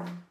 Mm-hmm.